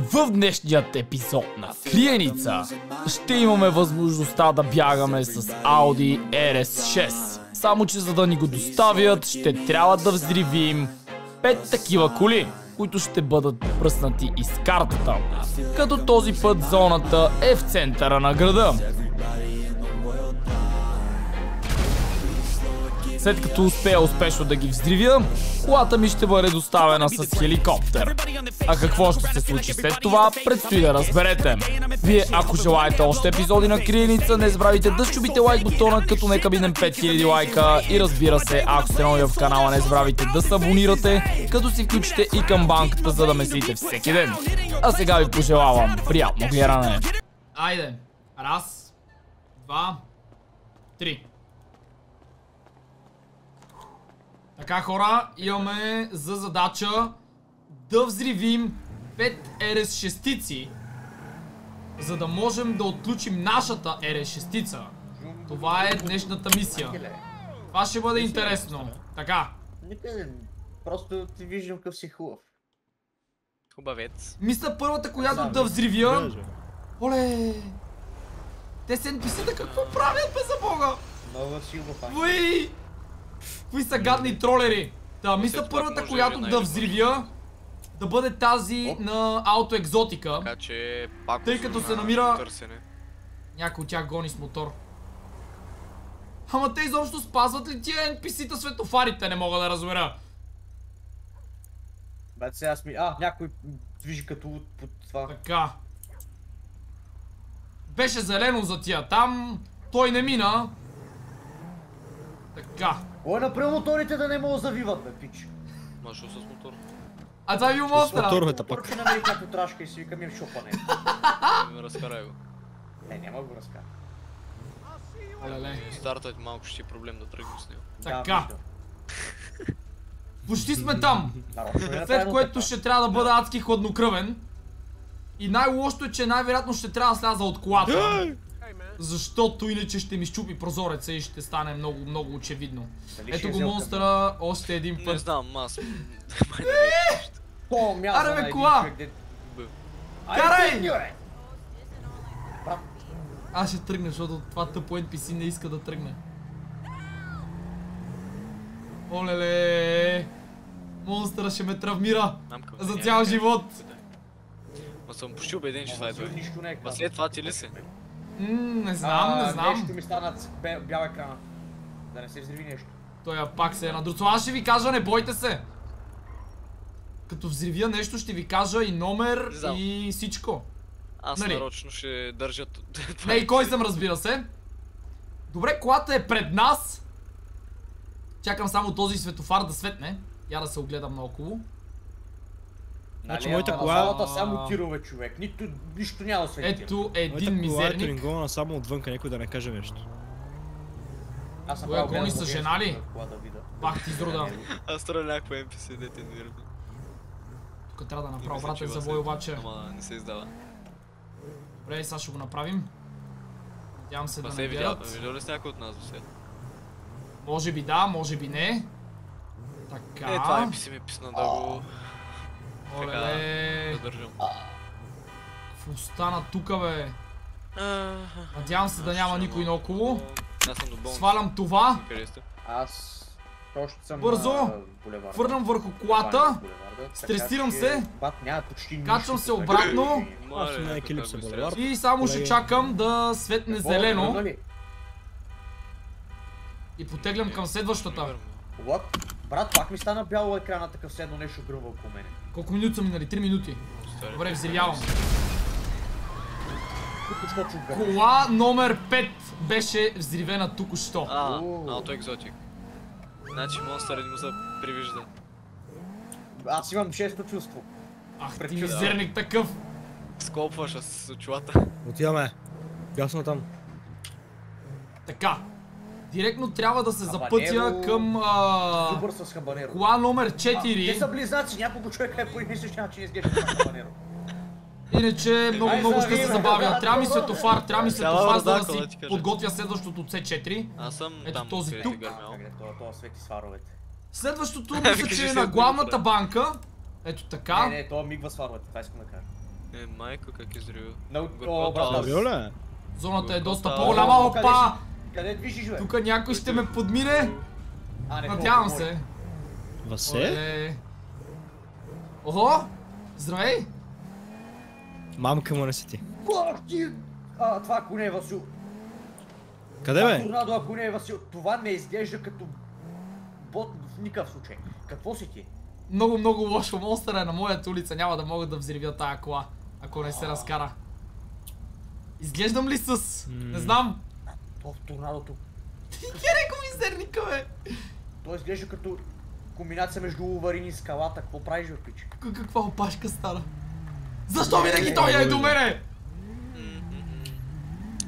В днешният епизод на Криеница ще имаме възможността да бягаме с Audi RS6. Само че за да ни го доставят ще трябва да взривим 5 такива коли, които ще бъдат пръснати из картата. Като този път зоната е в центъра на града. След като успея успешно да ги взривя, колата ми ще бъде доставена с хеликоптер. А какво ще се случи след това, предстои да разберете. Вие, ако желаете още епизоди на Криеница, не забравяйте да щубите лайк бутона, като нека минем 5000 лайка. И разбира се, ако сте нови в канала, не забравяйте да се абонирате, като си включите и към банката, за да месите всеки ден. А сега ви пожелавам приятно гледане. Айде, раз, два, три. Така хора, имаме за задача да взривим 5 RS6-ци, за да можем да отключим нашата RS6-ца. Това е днешната мисия. Това ще бъде интересно. Така. Никъде. Просто ти виждам какъв си хубав. Хубавец. Мисля първата, която да взривя... Оле! Те се NPC-та какво правят, бе за бога? Много си хубав. Уи! Кои са гадни тролери? Да, мисля първата, която да най-добре. взривя, да бъде тази на аутоекзотика. Така че пак Тъй като на се намира-. Някой от тях гони с мотор. Ама те изобщо спазват ли тия NPC-та светофарите, не мога да разбера. Бе, сега сми... А, някой движи като под това. Така. Беше зелено за тия там, той не мина. Така. Кой е направил моторите да не могат да завиват, бе, пич? Мащо с мотор. А това е бил монстъра. Моторната пак. Първо намери като трашка и си викам им шопане. Разкарай го. Не, няма го разкара. Олеле. Стартът малко ще е проблем да тръгнем с него. Така. Почти сме там. Е След което ще трябва да бъда адски хладнокръвен. И най-лошото е, че най-вероятно ще трябва да сляза от колата. Защото иначе ще ми щупи прозореца и ще стане много, много очевидно. Дали Ето е го монстъра още един Не път. знам, аз... Не е Аре, бе, един кола! Карай! Аз ще тръгна, защото това тъпо NPC не иска да тръгне. Олеле! Монстъра ще ме травмира за няма цял живот. Ма съм почти убеден, че това е той. Не е Ма след това ти ли се? М, не знам, не А, знам. Нещо ми стана бял екрана. Да не се взриви нещо. Той пак се е надруцал. Аз ще ви кажа, не бойте се. Като взривя нещо, ще ви кажа и номер и всичко. Аз Нали? нарочно ще държа... т- това Не и кой съм, разбира се. Добре, колата е пред нас. Чакам само този светофар да светне. Я да се огледам наоколо. Значи Нали, моята кола- залата само тирове, човек. Нито, нищо няма да свети. Ето един Моята кола е мизерник. тюнингована само отвънка, някой да не каже нещо. Аз Коя направо гони гледам с по жена ли? кола. Бах ти изрода. Аз строя някаква NPC, дете не върви. Тук трябва да направя че завой е- обаче. Ама не се издава. Добре, сега ще го направим. Надявам се Ма да не е видял, гледат. видял ли с някой от нас до сега? Може би да, може би не. Е, това Така. NPC ми писна да го... Оле, Да държам. какво стана тука бе? Надявам се да няма никой наоколо. Аз съм до болница. Свалям това? Аз още съм Бързо! върнам върху колата, стресирам така се, качвам се така обратно. Да и само ще чакам да светне зелено и потеглям към следващата. What? Брат, пак ми стана бяло екрана, такъв седно нещо гръмва около мене. Колко минути са минали? 3 минути. Добре, взривявам. Кола номер 5 беше взривена току-що. А, ауто екзотик. Значи монстър не му се привижда. Аз имам шесто чувство. Ах ти мизерник такъв. Скопваш с очилата. Отиваме. Ясно там. Така. Директно трябва да се Хабанеро. запътя към а, Супер с хабанеро. кола номер А, Те са 4. близнаци, няколко човека е по един и същи начин изглежда хабанеро. Иначе много, много ще се забавя. Трябва ми светофар, трябва ми светофар, за да си подготвя следващото C4. Аз съм Ето там, този е тук. Как това, свети с фаровете. Следващото мисля, Кажи че е на главната банка. Ето Не, така. не, това мигва с фаровете, това искам да кажа. Е, майка, как изрива. На- Горкота О, брат, аз- Вио ли? Зоната е доста по-голяма, опа! Къде движиш, бе? Тук някой ще ме подмине. А, не, Надявам се. Васе? Охо! Здравей! Мамка му не си ти. Ти... А, това ако не е Васил. Къде бе? Торнадо, ако не е Васил. Това не изглежда като бот в никакъв случай. Какво си ти? Много, много лошо. Монстър е на моята улица. Няма да мога да взривя тая кола, ако не се разкара. Изглеждам ли с... Не знам. То в торнадото. Хереко мизерника, бе! Той изглежда като комбинация между Уварин и скалата. Какво правиш, бе, пич? Каква опашка стана? Защо винаги той е до мене?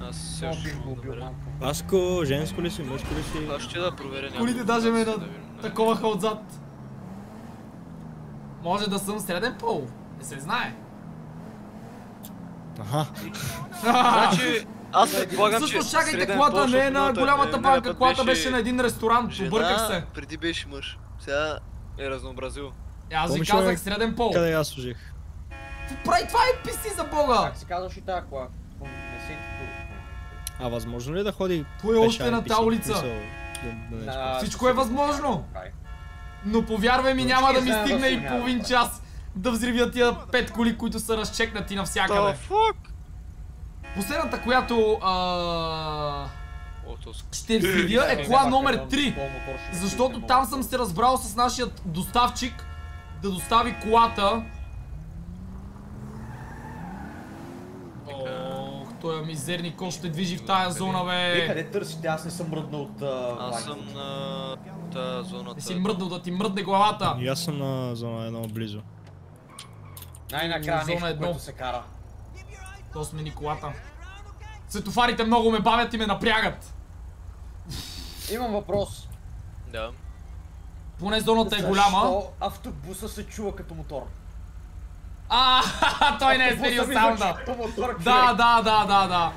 Аз не го малко. Баско, женско ли си, мъжко ли си? Аз ще да проверя няколко Колите даже ме на... да таковаха отзад. Може да съм среден пол. Не се знае. Аха. Значи, аз предполагам, че Всъщност чакайте, колата пол, не е на голямата банка, колата беше на един ресторант, обърках се. преди беше мъж. Сега е разнообразил. Е, Аз ви казах среден пол. Къде аз служих? Прави това е писи за бога! Как се казваш и тази кола? А възможно ли е да ходи Кой още пеша на тази улица? Всичко е възможно. Но повярвай ми, Но няма да ми стигне и половин час да взривя тия пет коли, които са разчекнати навсякъде. The fuck? Последната, която а... Ще взривя е кола номер 3. Защото там съм се разбрал с нашия доставчик да достави колата. Ох, той е мизерник, кой ще движи в тая зона, Вие бе. къде търсите? Аз не съм мръднал от Аз съм на тази зоната. Не си мръднал да ти мръдне главата. И аз съм на зона едно близо. Най-накрая нещо, което се кара. То смени колата. Светофарите много ме бавят и ме напрягат. Имам въпрос. Да. Поне зоната е голяма. Защо автобуса се чува като мотор? А, той не е сменил саунда. Да, да, да, да, да.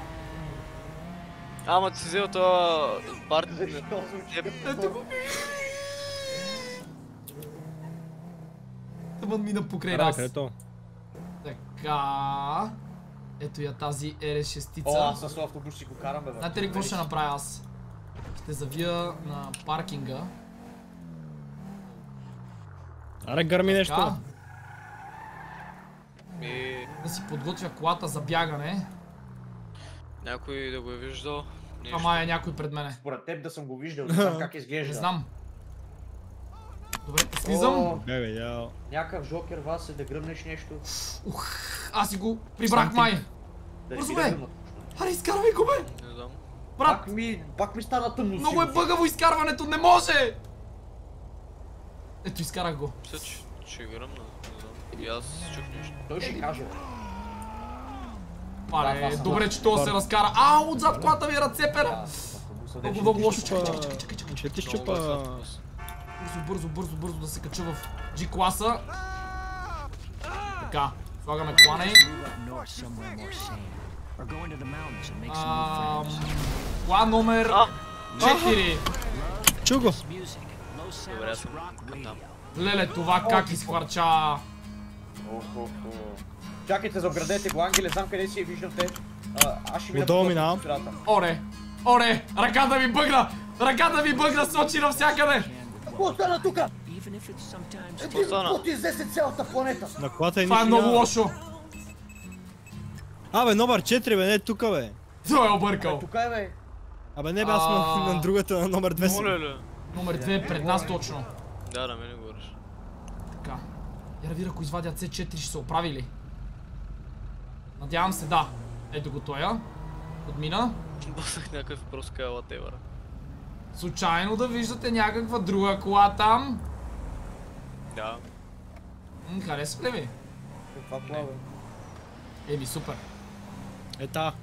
Ама ти си взел този парти. Като Ето го. Тъмън мина покрай нас. е то? Така. Ето я тази О, RS6. аз с автобус си го карам, бе. Знаете ли какво ще направя аз? Ще завия на паркинга. Аре, гърми нещо. Да си подготвя колата за бягане. някой да го е виждал. Ама е някой пред мене. Според теб да съм го виждал, не знам как изглежда. Не знам. Слизам. О, Бе, бе, яо. някакъв жокер вас е да гръмнеш нещо. Ух, аз си го прибрах май. Бързо, бе! Аре, изкарвай го, бе! Не знам. Брат, Пак ми, пак ми стана тъмно много е бъгаво изкарването, не може! Ето, изкарах го. Мисля, че ще гръмна. Не знам. И аз чух нещо. Той ще каже. Пале, добре, че това се разкара. А, отзад колата ми е автобуса Много, много лошо. ще Чакай, чакай, чакай, чакай. Че ти щупа. Бързо, бързо, бързо, бързо да се кача в G-класа. Така, слагаме new Ам. План номер А! 4. Чу го. Добре, аз съм там. Леле, това как изхвърча. Чакайте, заобградете го, Ангеле, знам къде си я виждам те. А, Аз ще минавам. средата. Оре, оре, ръката ми бъгна! Ръката ми бъгна, сочи навсякъде! Какво стана тука? Какво път изнесе цялата планета. На колата е Това е много лошо. Абе, номер 4, бе, не тука, бе. Той е объркал. Тука е, бе. Абе, не бе, аз на, А. на другата, на номер 2 съм. Моля ли? Номер 2 е пред нас точно. Да, на мен говориш. Така. Я да видя, ако извадят C4 ще се оправи ли? Надявам се да. Ето го тоя. Отмина. Басах някакъв просто кала тевъра. Случайно да виждате някаква друга кола там. Да. М, харесва ли ви? Каква кола, бе? Еми супер. Е, та.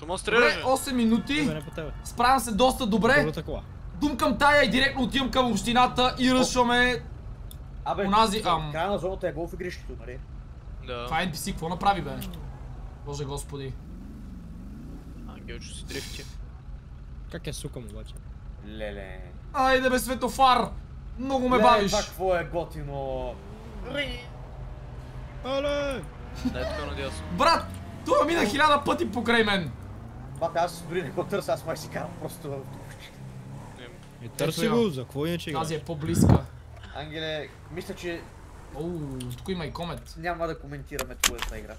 Добре, стреляш, бе. 8 Бе, минути. не по тебе. Справям се доста добре. Другата кола. Думкам тая и директно отивам към общината и ръшваме. Абе, Онази, за- ам. края на зоната е голф игрището, нали? Да. Това е NPC, какво направи бе? Боже господи. Ангелчо си дрифти. Как я сукам обаче? Леле. Айде бе светофар! Много ме Леле, бавиш. това какво е готино. Ри. Але! Дай тук надясно. Брат, това мина хиляда пъти покрай мен. Бат, аз дори не го търся, аз май си карам просто И търси го, за какво иначе Тази е по-близка. Ангеле, мисля, че Оу, тук има и комет. няма да коментираме твоята игра.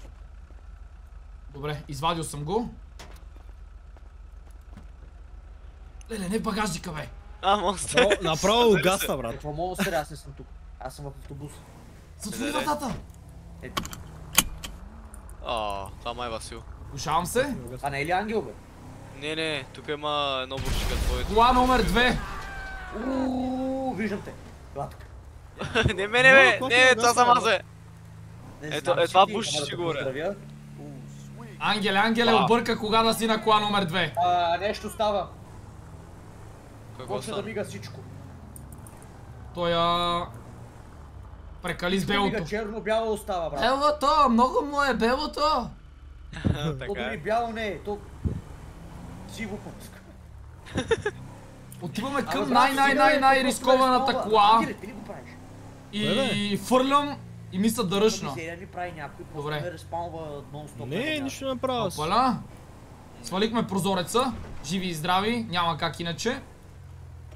Добре, извадил съм го. Леле, не в багажника, бе. А, монстър. Направо- Направо угасна, брат. Какво се аз не съм тук? Аз съм в автобус. Затвори Леле. вратата. Е, А, това май е Васил. Слушавам се. а не е ли ангел, бе? Не, не, тук има едно бурчика твоето. Кола номер 2. Ууу, виждам те. Гладка. не мене, бе! Не, това съм аз, бе! Не Ето- е, това ти, буш няма ще говоря. Ангеле, Ангеле, обърка кога да си на кола номер 2. А, нещо става. Почва да мига всичко. Той а... Прекали с белото. черно-бяло остава, брат. Белото, много му е белото. То Така дори е. бяло не е, то... Сиво пуска. Отиваме към най-най-най-най рискованата кола Ангеле, ти ли го правиш? и фърлям и мисля да ръшна. Мизерия ли прави някой, просто Добре. ме респаунва нон-стоп. Не, нищо не правя. Опаля. Свалихме прозореца. Живи и здрави, няма как иначе.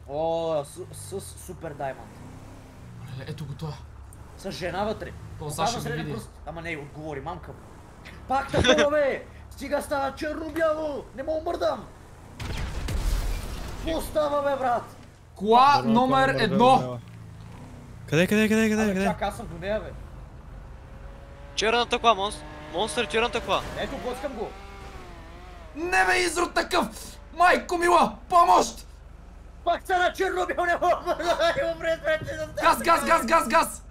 О, с, с супер даймонд. Ето го това. С жена вътре. То ще го види. пръст. Ама не, отговори, мамка му. Пак такова, бе! Стига става черно-бяло! Не мога мърдам! Какво става, бе, брат? Кола Добре, номер едно. Къде, къде, къде, къде, Абе, къде? чак, аз съм до нея, бе. Черната кола, монстър. Монстър, черната кола. Ето, блъскам го. Не бе, изрод такъв! Майко мила, помощ! Пак стана черно-бяло, не мога да Газ, газ, газ, газ, газ!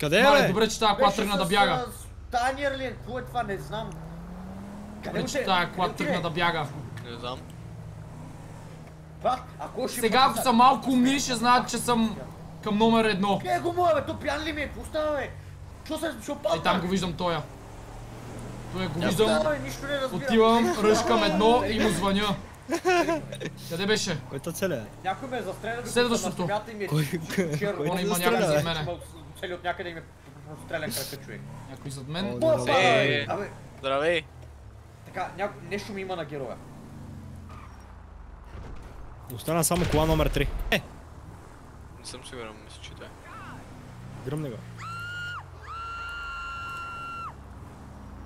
Къде е, бе? добре, че тази кола тръгна да бяга. Танер ли? е? Какво е това? Не знам. Къде че тази кола тръгна да бяга. Не знам. Сега, ако са малко умни, ще знаят, че съм към номер едно. Къде го моя, бе? То пиян ли ми е? Става, бе? Що се... Що падна? И там го виждам тоя. Той го Какво виждам, отивам, ръжкам едно и му звъня. Къде беше? Който целя? Някой ме застреля, докато Следващото. е Кой- кой има застреля, някой зад мене. Цели от някъде и ми е прострелян крака човек. Някой зад мен. Е. Здравей. така, нещо ми има на героя. Остана само кола номер 3. Е, Не съм сигурен, мисля, че това е. гръмне го.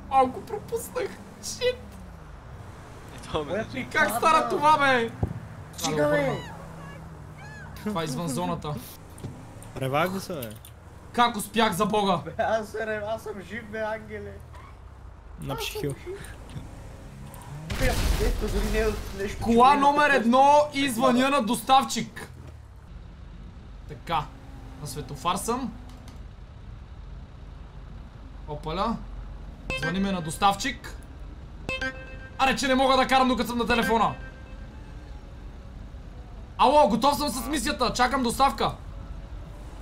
Малко пропуснах. Шит. И е Как стара това, бе? Стига, бе! Това е извън зоната. Ревах го се, бе. Как успях за бога? Бе, Аз, се- аз съм жив, бе, ангеле. На психил. Бе, Ето, дори не е от нещо. Кола чудо, номер едно и звъня на доставчик. Така. На светофар съм. Опаля. Звъниме на доставчик. Аре, че не мога да карам докато съм на телефона. Ало, готов съм с мисията. Чакам доставка.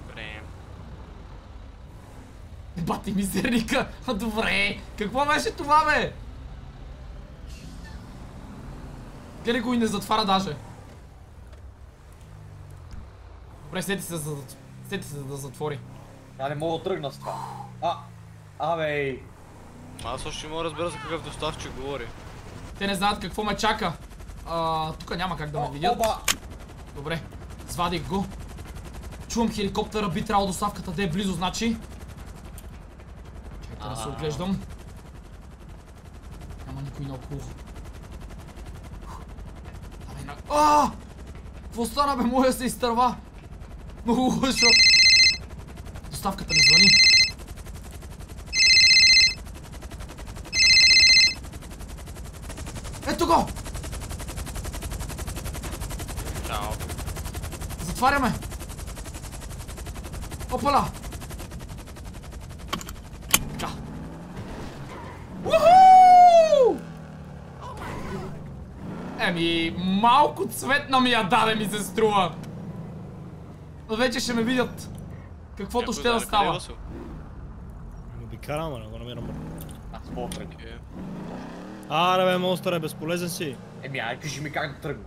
Добре. Бати мизерника. А, Добре. Какво беше това, бе? Гледай го и не затваря даже. Добре, сети се, за... сети се да затвори. А не мога да тръгна с това. А, абе, Аз още не мога да разбера за какъв доставчик говори. Те не знаят какво ме чака. А, тук няма как да ме видят. Добре, свадих го. Чувам хеликоптера, би трябвало доставката да е близо, значи. Чакайте да се оглеждам. Няма никой наоколо. Давай на... А! Какво стана бе? Моя се изтърва. Много лошо. Доставката ми звъни. Ето го! Чао. Затваряме! Опала! Така. Уху! Еми, малко цветна ми я даде ми се струва. Но вече ще ме видят. Каквото Някой ще да е става. Но карал, ама не го намирам. аз да тръгна. Окей. Аре бе, монстър е безполезен си. Еми, ай, кажи ми как да тръгна.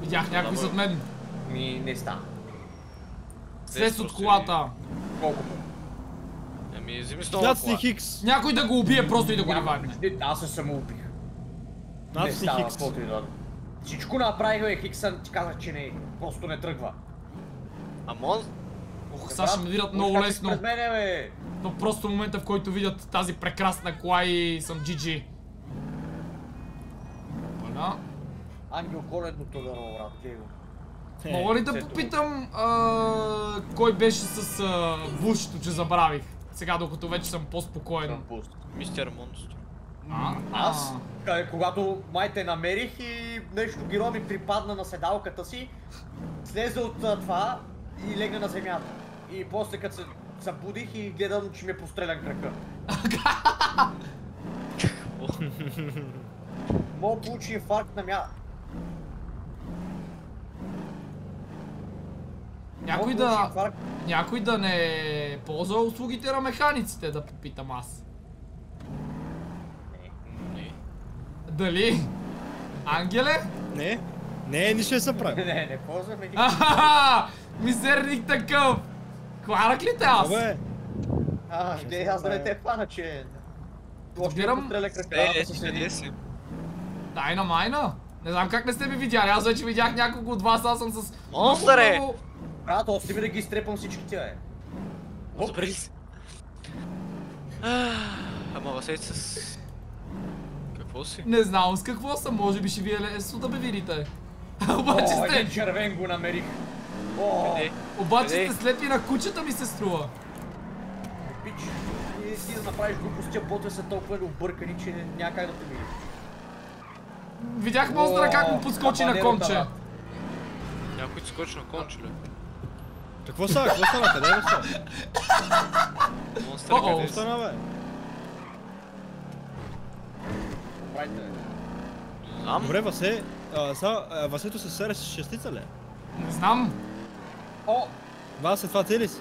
Видях някой зад мен. Ми, не става. Слез от колата. Колко му? Ами, вземи с Нацни кола. Хикс. Някой да го убие просто и да го причини, Аз се самоубих. Не става, Хикс. е. Всичко направих, бе, Хиксън ти казах, че не, просто не тръгва. А мон... Ох, сега ще ме видят Уж много лесно. Пред мене, бе. Но просто в момента, в който видят тази прекрасна кола и съм GG. Voilà. Ангел коледното дърво, брат, гледай го. Е, Мога ли да попитам а, кой беше с а, бушито, че забравих? Сега, докато вече съм по-спокоен. Мистер Монстр. А, Аз, къде- когато май те намерих и нещо геро ми припадна на седалката си, слезе от а, това и легна на земята. И после като се събудих и гледам, че ми е пострелян крака. Мога получи инфаркт на мя... Някой да, инфаркт. някой да не ползва услугите на механиците, да попитам аз. Не. Дали? Ангеле? Не, не, нищо не съм правил. Не, не ползваме никакви. Ахаха! Мизерник такъв! Хванах ли те аз? Абе, А, не, аз да не те хвана, че... Разбирам. Е, е, се си? Тайна майна? Не знам как не сте ми видяли, аз вече видях няколко от вас, аз съм с... Монстър е! Брат, още ми да ги изтрепам всичките, бе. Добре ли си? Ама Васейт с... Какво си? Не знам с какво съм, може би ще ви е лесно да ме видите. обаче О, един сте, червен го намерих. О, Къде? обаче Къде? сте слепи на кучета ми се струва. пич. Ти да направиш глупости, тия ботове са толкова объркани, че няма как да те види. Видях монстъра как му подскочи на конче. Някой ти скочи на конче, ли? какво става, какво стана, къде е? Монстър О-о. къде си? стана, бе? Правите, бе. Не знам. Добре, Васе, а, са, а, Васето се сере с шестица ли? Не знам, О, Васе, това ти ли си?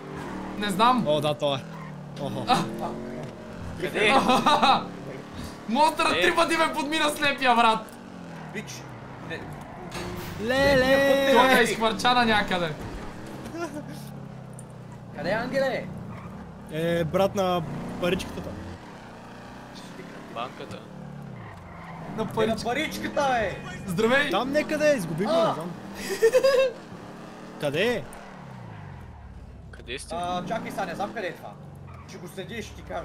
не знам. О, да, това е. Къде? Монстъра Е. три пъти ме подмина слепия, брат. Не, Леле! Той е изхвърчана някъде. къде е Ангеле? Е, брат на паричката. Банката. На Е на паричка. паричката, бе! Здравей! Там некъде е, изгуби го, не знам. Къде е? Къде сте? А, чакай сега, не знам къде е това. Ще го следи и ще ти кажа.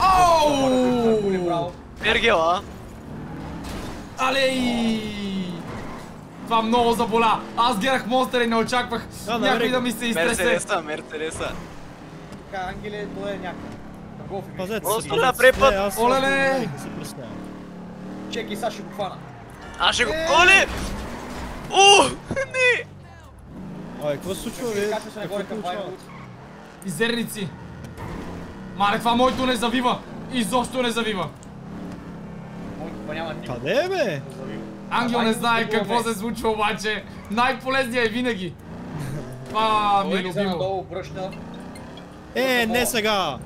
Оу! Браво. Пергела! Алей! Това много заболя. Аз гледах монстър и не очаквах Да, някой да ми се изтресе. Мерцедеса, Мерцедеса. Така, Ангеле, той е някъде. Търгови ми. Пазете О, се. стреля, пазете се. препът! Олеле! Чекай, сега ще го хвана. Аз ще го... Е! Оле! О! Не! Ой, какво се случва, бе? Качва се Какво нагоре към? Вайнвуд. Изерници. Мале, това моето не завива. Изобщо не завива. Моето па няма никой. Къде е, бе? Ангел не знае какво се случва обаче. Най-полезният е винаги. Това ми е любимо. Е, не сега!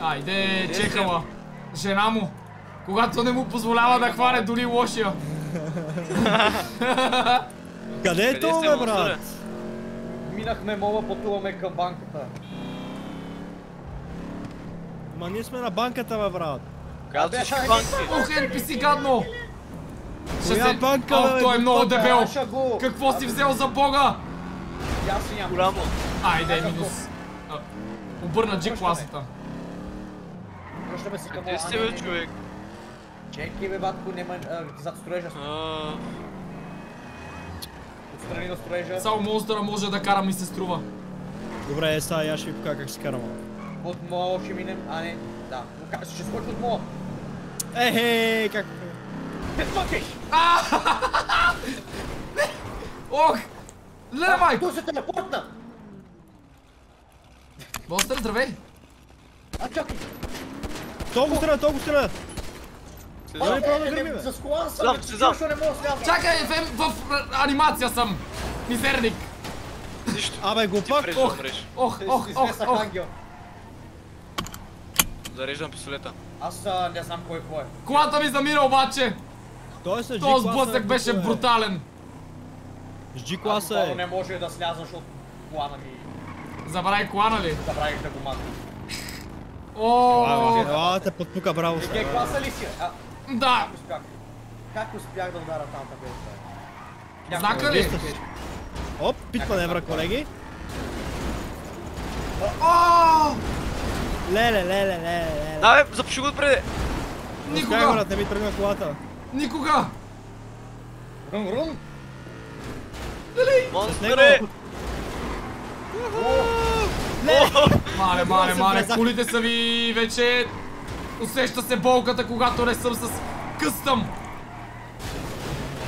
Айде, чекала. Жена му. Когато не му позволява да хване дори лошия. Къде е това, брат? Минахме мола, пътуваме към банката. Ма ние сме на банката, бе, брат. Казват всички банки. Ох, NPC гадно. Ще Коя банка, бе, той е много дебел. Какво си взел за бога? Си нямам. Голямо. Айде, минус. Обърна G Връщаме. класата. Връщаме се към Къде сте, бе, човек? Чекай, бе, батко, нема... а, Зад строежа, сме. А, отстрани на строежа. Само монстъра може да кара ми се струва. Добре, е, сега аз ще ви покажа как се карам. От мола ще минем, а не, да. Но как ще скочи от мола? Ехе, как... Не смъкай! Ох! Леле, майко! Той се телепортна! Монстър, здравей! А чакай! То го стрелят, то го стрелят! Знам. право да е, гърми, е, бе. С кола съм, защо не мога да сляза? Чакай, в, анимация съм! Мизерник! Нищо. Абе, преш да Ох, ох, ох, ох, ох! Зареждам пистолета. Аз не знам кой кой е. Колата ми замира обаче! Е Този сблъсък бе, беше бе. брутален! С Аз класа е. не може да сляза, защото плана ми Забравяй колана ли? забравих да го махна. О, Ела, те подпука, браво Ге, сега. класа ли си? Да. как успях? Как успях да удара там табелата? Знака ли? Оп, пит маневра, колеги. О, Леле, леле, леле, леле. Да, бе, запуши го отпреди. Успях, никога, брат, не ми тръгна колата. никога. Рум, рум! Монстре! Мале, мале, се мале, влезах. колите са ви вече... Усеща се болката, когато не съм с къстъм.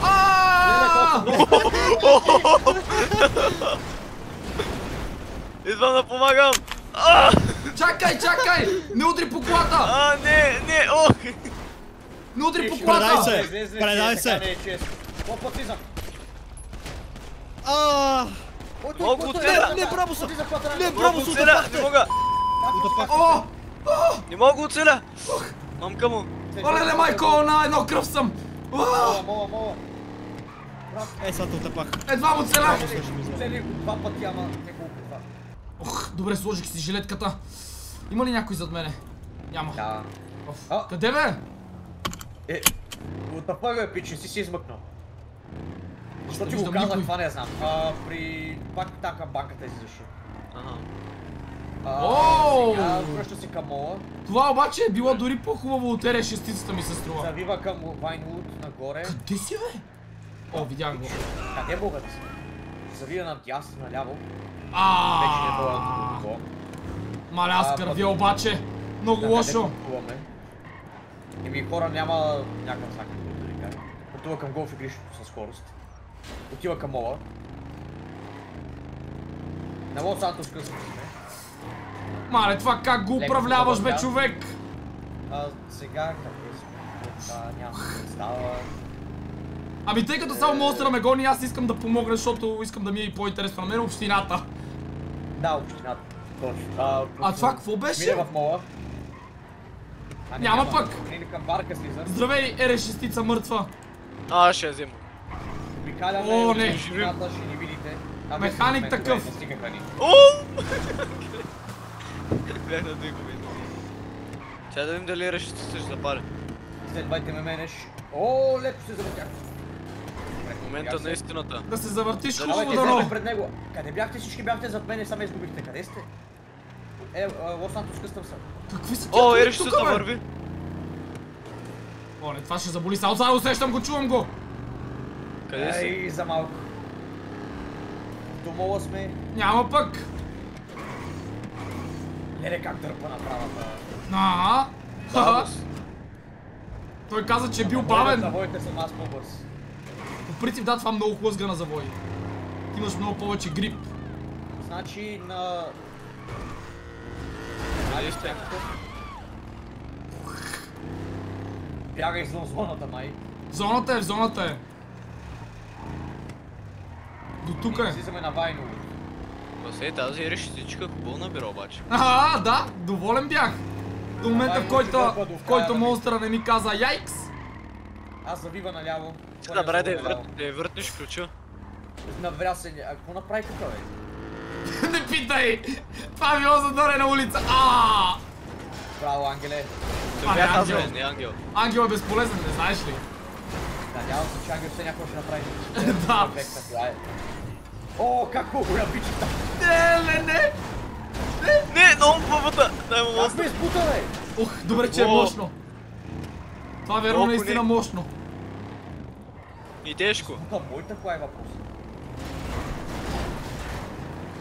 А! Идвам да помагам! Чакай, чакай! Не удри по колата! а, не, не, ох! Не удри по Предай колата! се. Предай се. така не е честно. Какво пътизъм? Ааа! Ой, той Колко пътя- оцеля? Не, браво са! Не, браво, се утъпахте! не мога! О! Не мога го оцеля! Мамка му! Олеле, майко, на едно кръв съм! Мола, мола. Е, сега те утъпах. Едва му целях! Цели го два пъти, ама няколко това. Ох, добре, сложих си жилетката. Има ли някой зад мене? Няма. Да. Оф. А. Къде бе? Е, отъпа бе, пич, не си си измъкнал. Защо ти го казах, това не знам. А, при... Пак там към банката излизаше. Ага. Оу! Връща се към мола, Това обаче е било дори по-хубаво от ере шестицата ми се струва. завива към Вайнвуд нагоре. Къде си бе? О, видях го. Къде мога да си? Завия надясно, наляво. Вече не мога да го Мале, аз А, кървя пък- обаче. Много лошо. пътуваме? Еми хора няма някакъв знак, да ви кажа. Пътува към голф игрището със скорост. Отива към мола. На Лос Сантос късваме. Мале, това как го управляваш бе, човек? А сега къде сме? А, нямам представа. Ами тъй като само монстъра ме гони, аз искам да помогна, защото искам да ми е и по-интересно на мен общината. Да, общината. А, А това какво беше? Мине в мола. А, Няма пък. Здравей, ере шестица мъртва. А, ще я взема. Обикаляме О, не. общината, ще ни видите. А, Механик такъв. О! Бях на двигове. Сега да видим дали реши ще запаля. Следвайте ме менеш. О, леко се завъртях. В момента на истината. Да се завъртиш хубаво те дано. пред него. Къде бяхте? Всички бяхте зад мене, само изгубихте. Къде сте? Е, Лос Сантос къстъм съм. Какви са О, тия Ери ще тук, се бе? върви. О, не, това ще заболи. Само сега усещам го, чувам го. Къде си? Ей, за малко. До мола сме. Няма пък. Леле, как дърпа направата. А, ха Бабус. Той каза, че е бил бавен. Завоите съм аз по-бърз. По принцип, да, това много хлъзга на завой. Ти имаш много повече грип. Значи на... Къде сте? Бяга извън зоната, май. Зоната е, в зоната е. До тук е. Слизаме на Вайно. Басей, тази Ери шестичка хубаво набира обаче. А, да, доволен бях. До момента, в който, в който давай. монстъра не ми каза яйкс. Аз завива наляво. Да, бре, да я да въртнеш ключа. Навря се. А какво направи тук, бе? не питай! Това е било задорена улица. А! Браво, Ангеле. Това е бях аз, не ангел. Ангел е безполезен, не знаеш ли? Надявам се, че Ангел все някой ще направи. Да. Ефекта, това е. О, как хубаво я бичата. Не, не, не! Не, много бабата! Дай му Как мост. ме избута, бе? Ох, добре, че е мощно. Това верно наистина не- мощно. И тежко. Тук моята кой е въпрос?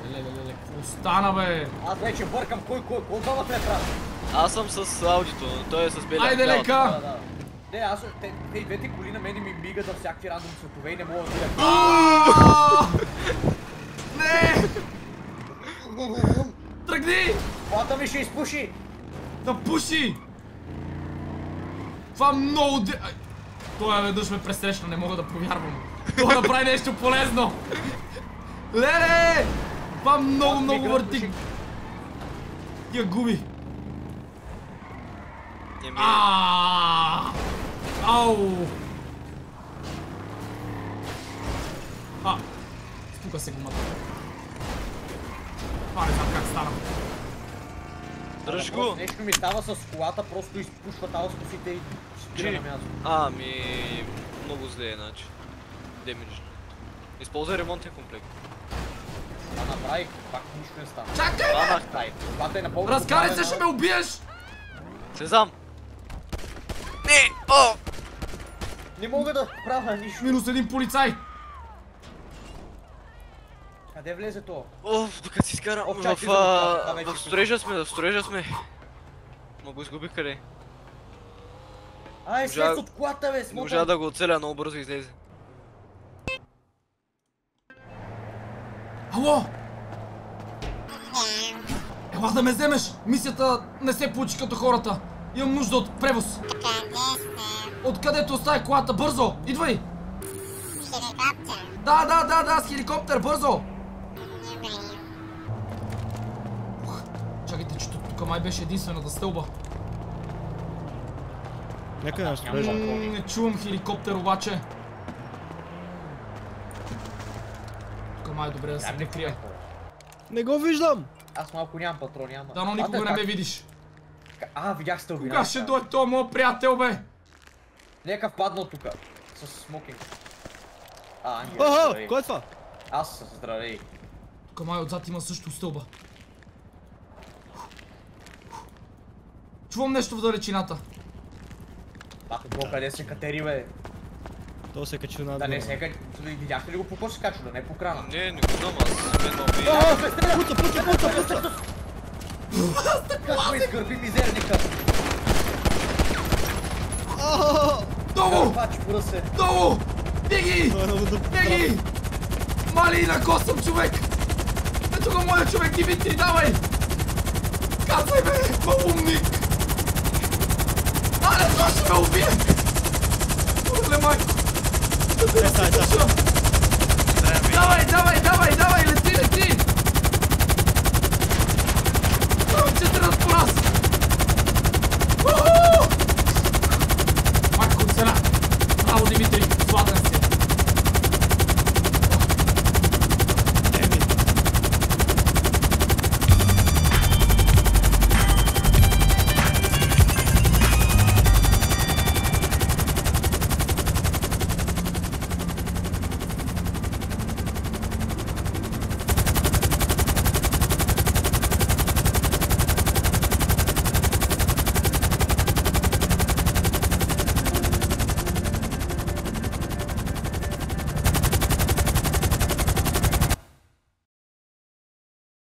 Леле, леле, леле, какво стана, бе? Аз вече бъркам кой, кой, кой двамата е прав. Аз съм с аудито, но той е с белия. Айде, лека! Не, аз, те, те и двете коли на мене ми мигат за всякакви рандом цветове и не мога да видя. Тръгни! Колата ми ще изпуши! Да пуши! Това много де... Той веднъж ме пресрещна, не мога да повярвам. Това направи нещо полезно! Леле! Това много, много върти. Тия губи. Не ми... А! Ау! А! Спука се гумата. Това не знам как стана. Дръж го. Нещо ми става с колата, просто изпушва тази с косите и спира на място. А, ми... Много зле, значи. Демидж. Използвай ремонтен комплект. А направих, пак нищо не стана. Чакай! Банах. Тай, колата е напълно Разкарай се, ще ме убиеш! Слезам! Не! О! Не мога да правя нищо. Минус един полицай! Къде влезе то? Оф, докато си изкара. О, В, а, в строежа сме, в строежа сме. Ма го изгубих къде. Ай, слез от колата, бе, Не смотан. можа да го оцеля, много бързо излезе. Ало! Ела да ме вземеш! Мисията не се получи като хората. Имам нужда от превоз. Откъдето остави колата? Бързо! Идвай! Да, да, да, да, с хеликоптер, бързо! Тук май беше единствената стълба. На строежа. М, Не чувам хеликоптер обаче. Тук май е добре да се прикрия. крия. Не го виждам! Аз малко нямам патрони, няма. Дано А, никога да, не ме видиш. А, видях стълбина. Кога ще дойде този моят приятел, бе? Нека впадна тука. С смокинг. А, Ангел, Охо! здравей. Кой е това? Аз здравей. Тук май отзад има също стълба. Чувам нещо в далечината. Бато, бро, къде се катери, бе? То се качи над Да не се катери. Видяхте ли го по се качва? Да не е по крана. Не, не го знам, аз сме нови. О! Пуца, пуца, пуца, пуца! Как ме изгърби мизерника? Долу! Се. Долу! Беги! Е. Беги! Мали на косъм човек! Ето го моя човек, Димитри, давай! Казвай бе, малумник! Але, това ще ме убие! Урле, майко! Е, стай, стай. Давай, давай, давай!